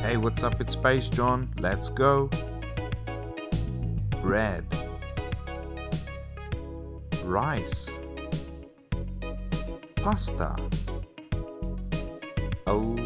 Hey, what's up? It's Space John. Let's go. Bread. Rice. Pasta. Oh.